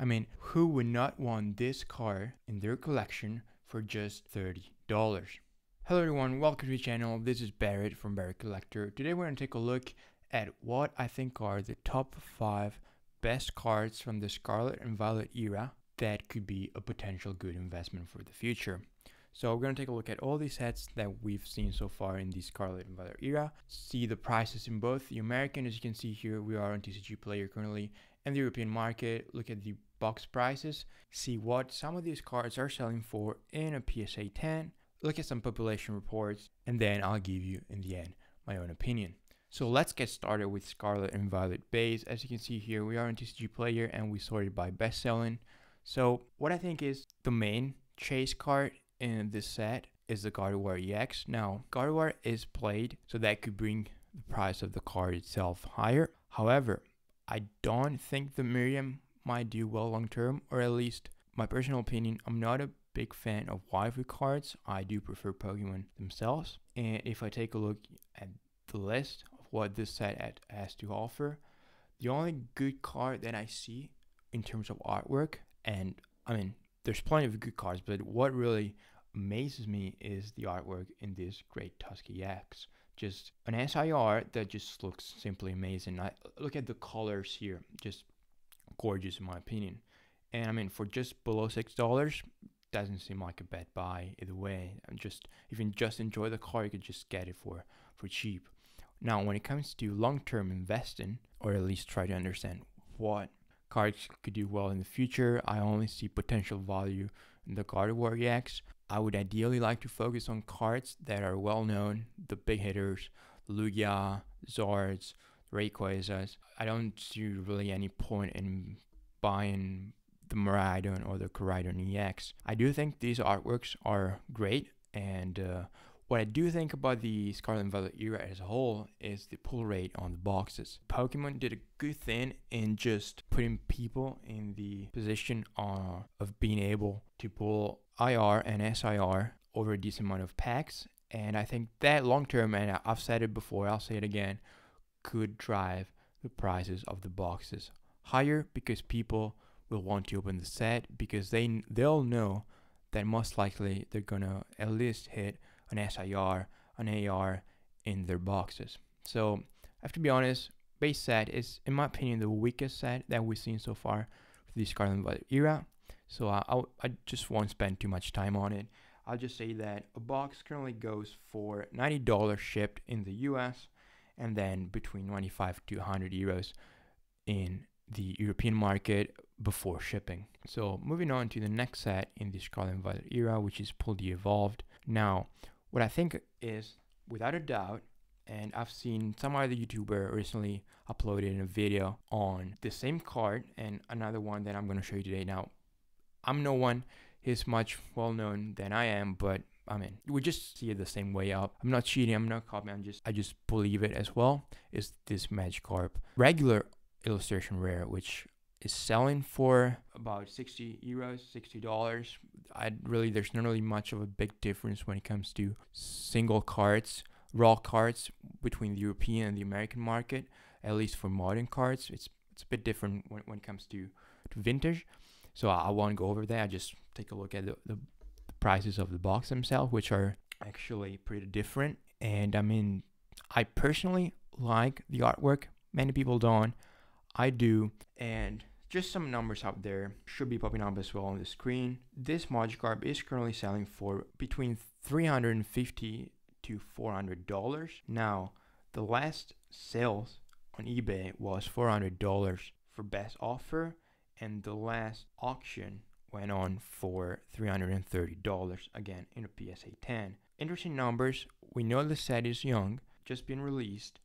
I mean, who would not want this car in their collection for just $30? Hello everyone, welcome to the channel. This is Barrett from Barrett Collector. Today we're going to take a look at what I think are the top 5 best cards from the Scarlet and Violet era that could be a potential good investment for the future. So we're going to take a look at all these sets that we've seen so far in the Scarlet and Violet era, see the prices in both the American, as you can see here, we are on TCG Player currently, and the European market, look at the box prices, see what some of these cards are selling for in a PSA 10, look at some population reports, and then I'll give you, in the end, my own opinion. So let's get started with Scarlet and Violet base. As you can see here, we are on TCG Player and we sorted by best selling. So what I think is the main chase card in this set is the Gardevoir EX. Now, Gardevoir is played, so that could bring the price of the card itself higher. However, I don't think the Miriam might do well long term, or at least my personal opinion, I'm not a big fan of waifu cards. I do prefer Pokemon themselves. And if I take a look at the list of what this set has to offer, the only good card that I see in terms of artwork, and I mean, there's plenty of good cards, but what really amazes me is the artwork in this Great Tusk EX. Just an SIR that just looks simply amazing. I look at the colors here, just gorgeous in my opinion. And I mean, for just below six dollars, doesn't seem like a bad buy either way. I'm just if you just enjoy the car, you could just get it for for cheap. Now, when it comes to long-term investing, or at least try to understand what cards could do well in the future. I only see potential value in the Gardevoir EX. I would ideally like to focus on cards that are well known, the big hitters, Lugia, Zords, Rayquazas. I don't see really any point in buying the Miraidon or the Koraidon EX. I do think these artworks are great and uh, what I do think about the Scarlet and Violet era as a whole is the pull rate on the boxes. Pokemon did a good thing in just putting people in the position uh, of being able to pull IR and SIR over a decent amount of packs. And I think that long term, and I've said it before, I'll say it again, could drive the prices of the boxes higher because people will want to open the set because they they'll know that most likely they're gonna at least hit an SIR, an AR in their boxes. So I have to be honest, base set is, in my opinion, the weakest set that we've seen so far for the Scarlet Violet era. So I'll, I just won't spend too much time on it. I'll just say that a box currently goes for $90 shipped in the US and then between 95 to 100 euros in the European market before shipping. So moving on to the next set in the Scarlet Violet era, which is Paldea Evolved. Now, what I think is, without a doubt, and I've seen some other YouTuber recently uploaded a video on the same card and another one that I'm going to show you today. Now, I'm no one he's much well known than I am, but I mean, we just see it the same way up. I'm not cheating. I'm not copying. I'm just I just believe it as well. Is this Magikarp regular illustration rare, which is selling for about 60 euros, 60 dollars. I really there's not really much of a big difference when it comes to single cards, raw cards between the European and the American market. At least for modern cards, it's it's a bit different when, when it comes to, to vintage. So I, I won't go over that. I just take a look at the, the, the prices of the box themselves, which are actually pretty different. And I mean, I personally like the artwork. Many people don't. I do. And just some numbers out there should be popping up as well on the screen. This Magikarp is currently selling for between 350 to 400 dollars. Now, the last sales on eBay was 400 dollars for best offer, and the last auction went on for 330 dollars again in a PSA 10. Interesting numbers. We know the set is young, just been released,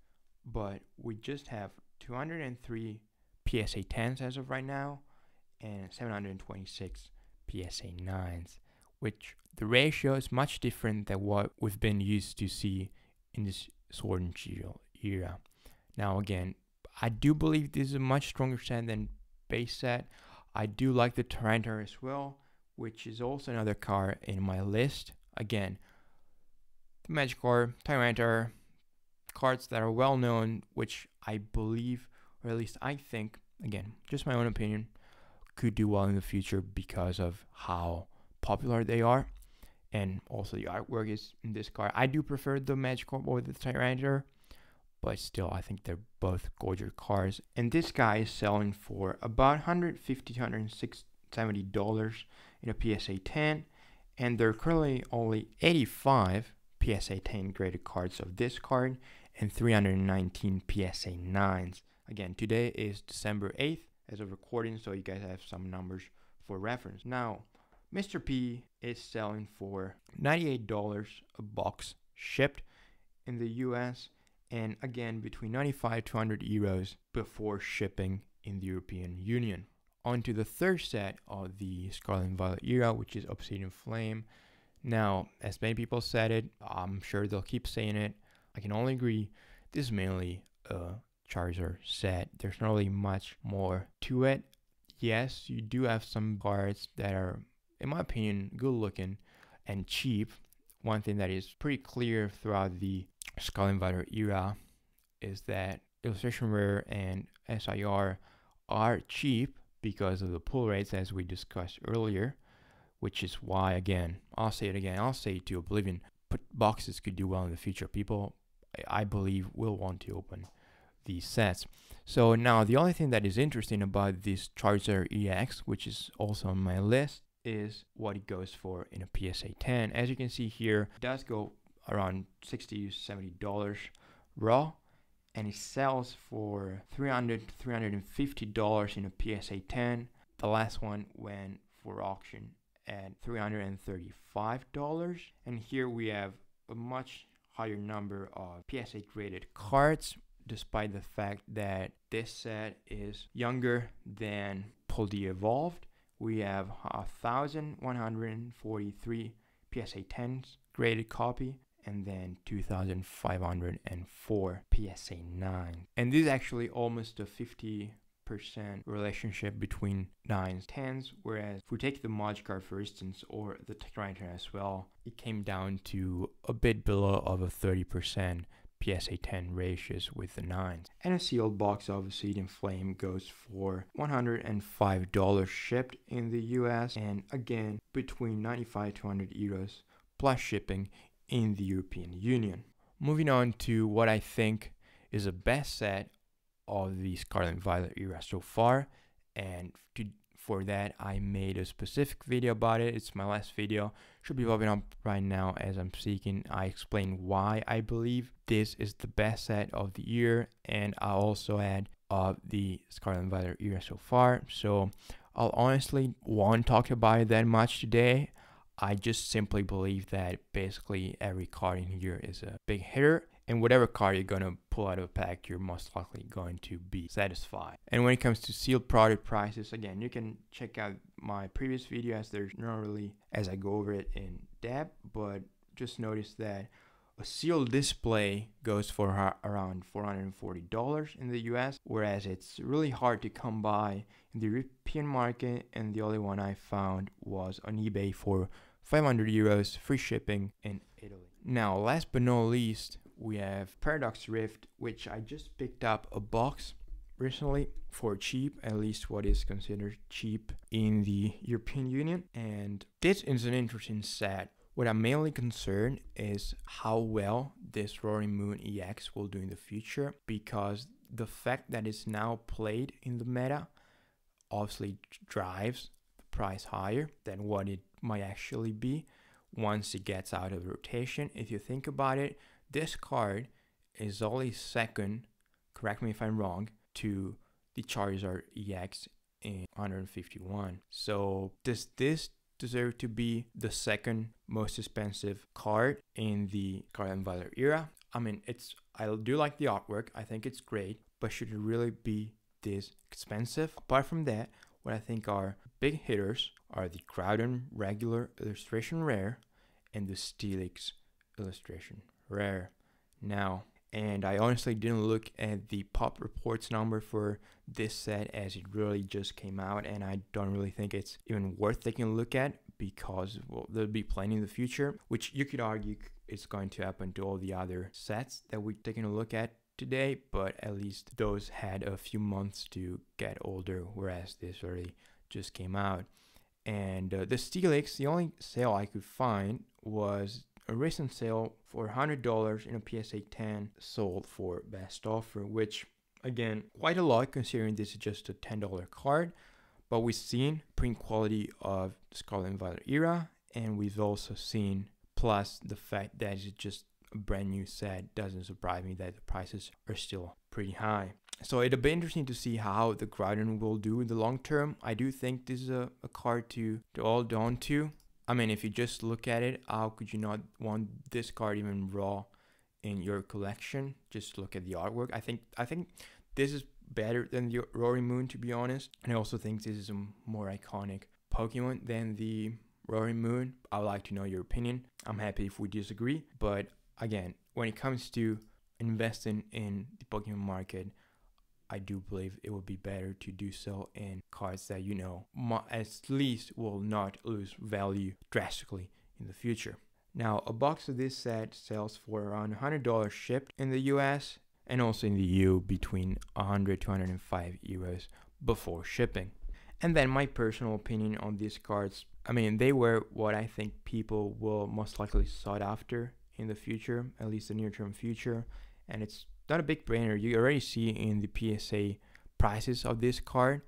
but we just have 203 PSA 10s as of right now and 726 PSA 9s, which the ratio is much different than what we've been used to see in this Sword and Shield era. Now, again, I do believe this is a much stronger set than base set. I do like the Tyranitar as well, which is also another card in my list. Again, the Magikarp, Tyranitar, cards that are well known, which I believe, or at least I think, again, just my own opinion, could do well in the future because of how popular they are. And also the artwork is in this card. I do prefer the Magikarp over the Tyranitar, but still I think they're both gorgeous cars. And this guy is selling for about 150 170 dollars in a PSA 10, and they're currently only 85 PSA 10 graded cards of this card and 319 PSA 9s. Again, today is December 8th as of recording, so you guys have some numbers for reference. Now, Mr. P is selling for $98 a box shipped in the US and again between 95 to 100 euros before shipping in the European Union. On to the third set of the Scarlet and Violet era, which is Obsidian Flame. Now, as many people said it, I'm sure they'll keep saying it. I can only agree. This is mainly a Charizard set. There's not really much more to it. Yes, you do have some cards that are, in my opinion, good looking and cheap. One thing that is pretty clear throughout the Scarlet Violet era is that Illustration Rare and SIR are cheap because of the pull rates as we discussed earlier, which is why, again, I'll say it again, I'll say it to Oblivion, but boxes could do well in the future. People, I believe, will want to open these sets. So now the only thing that is interesting about this Charizard EX, which is also on my list, is what it goes for in a PSA 10. As you can see here, it does go around 60 70 dollars raw and it sells for 300 350 dollars in a PSA 10 the last one went for auction at 335 dollars and here we have a much higher number of PSA graded cards despite the fact that this set is younger than Paldea Evolved we have a 1143 PSA 10s graded copy and then 2504 PSA 9. And this is actually almost a 50% relationship between 9s 10s whereas if we take the Magikarp for instance or the Tyranitar as well it came down to a bit below of a 30% PSA 10 ratios with the 9s. And a sealed box of Obsidian Flame goes for $105 shipped in the US and again between 95 to 100 euros plus shipping in the European Union. Moving on to what I think is a best set of the Scarlet and Violet era so far, and to, for that I made a specific video about it. It's my last video, should be popping up right now as I'm speaking. I explain why I believe this is the best set of the year, and I also add of the Scarlet and Violet era so far. So I'll honestly won't talk about it that much today. I just simply believe that basically every card in here is a big hitter and whatever car you're gonna pull out of a pack, you're most likely going to be satisfied. And when it comes to sealed product prices, again, you can check out my previous video as there's not really as I go over it in depth, but just notice that a sealed display goes for around $440 in the US, whereas it's really hard to come by in the European market. And the only one I found was on eBay for 500 euros, free shipping in Italy. Now, last but not least, we have Paradox Rift, which I just picked up a box recently for cheap, at least what is considered cheap in the European Union. And this is an interesting set what I'm mainly concerned is how well this Roaring Moon EX will do in the future because the fact that it's now played in the meta obviously drives the price higher than what it might actually be once it gets out of rotation. If you think about it, this card is only second, correct me if I'm wrong, to the Charizard EX in 151. So does this deserve to be the second most expensive card in the Scarlet and Violet era. I mean, it's I do like the artwork. I think it's great, but should it really be this expensive? Apart from that, what I think are big hitters are the Groudon regular illustration rare and the Steelix illustration rare. Now, and I honestly didn't look at the pop reports number for this set as it really just came out and I don't really think it's even worth taking a look at because well, there'll be plenty in the future which you could argue is going to happen to all the other sets that we're taking a look at today but at least those had a few months to get older whereas this really just came out. And uh, the Steelix, the only sale I could find was a recent sale for $100 in a PSA 10 sold for best offer, which again, quite a lot considering this is just a $10 card. But we've seen print quality of Scarlet and Violet era, and we've also seen plus the fact that it's just a brand new set doesn't surprise me that the prices are still pretty high. So it'll be interesting to see how the Groudon will do in the long term. I do think this is a, a card to, to hold on to. I mean, if you just look at it, how could you not want this card even raw in your collection? Just look at the artwork. I think I think this is better than the Roaring Moon, to be honest. And I also think this is a more iconic Pokemon than the Roaring Moon. I would like to know your opinion. I'm happy if we disagree, but again, when it comes to investing in the Pokemon market, I do believe it would be better to do so in cards that you know at least will not lose value drastically in the future. Now, a box of this set sells for around $100 shipped in the US and also in the EU between 100 to 105 euros before shipping. And then my personal opinion on these cards, I mean, they were what I think people will most likely sought after in the future, at least the near term future. And it's not a big brainer. You already see in the PSA prices of this card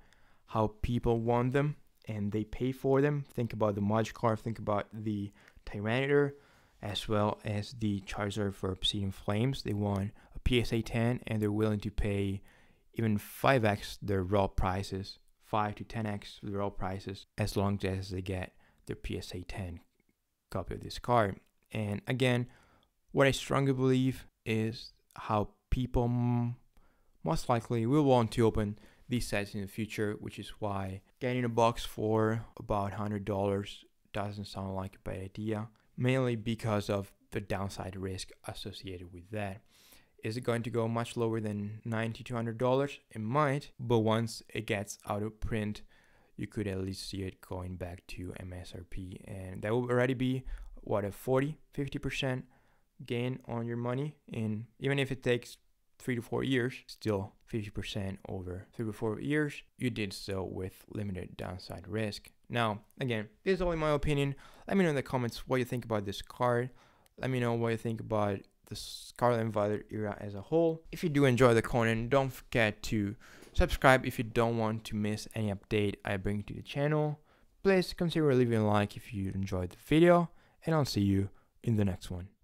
how people want them and they pay for them. Think about the Magikarp, think about the Tyranitar, as well as the Charizard for Obsidian Flames. They want a PSA 10 and they're willing to pay even 5x their raw prices, 5 to 10x the raw prices, as long as they get their PSA 10 copy of this card. And again, what I strongly believe is how people most likely will want to open these sets in the future, which is why getting a box for about $100 doesn't sound like a bad idea, mainly because of the downside risk associated with that. Is it going to go much lower than 90 to $100? It might, but once it gets out of print, you could at least see it going back to MSRP, and that will already be what a 40 50% gain on your money. And even if it takes three to four years, still 50% over three to four years, you did so with limited downside risk. Now, again, this is only my opinion. Let me know in the comments what you think about this card. Let me know what you think about the Scarlet and Violet era as a whole. If you do enjoy the content, don't forget to subscribe if you don't want to miss any update I bring to the channel. Please consider leaving a like if you enjoyed the video, and I'll see you in the next one.